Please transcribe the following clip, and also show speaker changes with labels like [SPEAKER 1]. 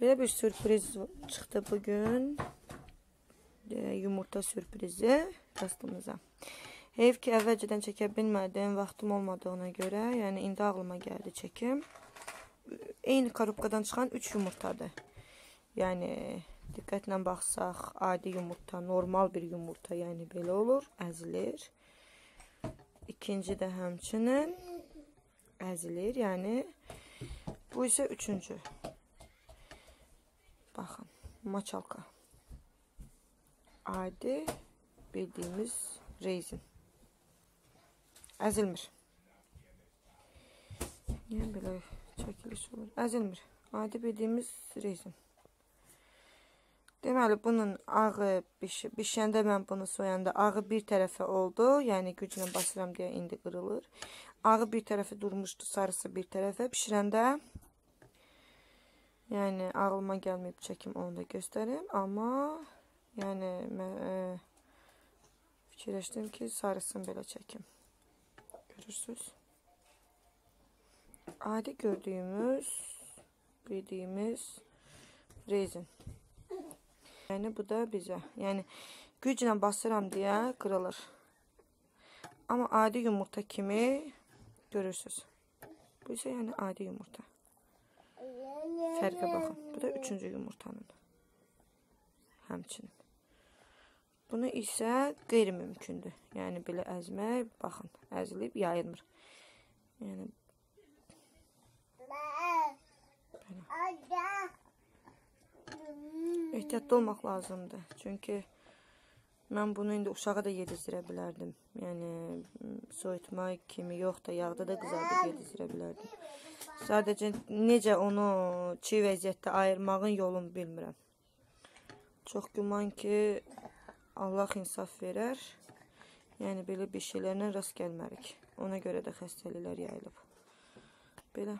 [SPEAKER 1] Belə bir sürpriz çıxdı bugün. E, yumurta sürprizi rastımıza. Heyf ki, əvvəlcədən çəkə bilmədim, vaxtım olmadığına görə, yəni indi ağlıma gəldi çəkim. Eyni korobkadan çıxan 3 yumurtadır. Yəni diqqətlə baxsaq, adi yumurta, normal bir yumurta, yəni belə olur, əzilir. İkinci də həmçinin əzilir, yəni bu isə üçüncü. Baxın, maçalka. Adi bildiğimiz rezin. Əzilmir. Niyə belə çəkiliş olur? Əzilmir. Adi bildiğimiz rezin. Deməli, bunun ağı biş bişəndə mən bunu soyanda ağı bir tərəfə oldu. Yəni güclə basıram deyə indi qırılır. Ağı bir tərəfə durmuşdu, sarısı bir tərəfə. Bişirəndə yəni ağlıma gəlməyib çəkim onu da göstərim. Amma yəni mən e, fikirləşdim ki, sarısını belə çəkim. Görürsünüz. Adi gördüğümüz, bildiğimiz rezin. Yani bu da bize. Yani güclə basıram deyə kırılır. Ama adi yumurta kimi görürsünüz. Bu ise yani adi yumurta. Fərqə baxın. Bu da üçüncü yumurtanın. Həmçinin. Bunu isə qeyri-mümkündür. Yəni belə əzmək, baxın, əzilib yayılmır. Yəni belə. Ehtiyatlı olmaq lazımdır. Çünki mən bunu indi uşağa da yedizdirə bilərdim. Yəni soyutma kimi yox da yağda da qızardıb yedizdirə bilərdim. Sadəcə necə onu çiğ vəziyyətdə ayırmağın yolunu bilmirəm. Çox güman ki, Allah insaf verər. Yəni belə bir şeylərlə rast gəlmərik. Ona görə də xəstəliklər yayılıb. Belə.